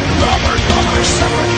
and lovers, lovers separate.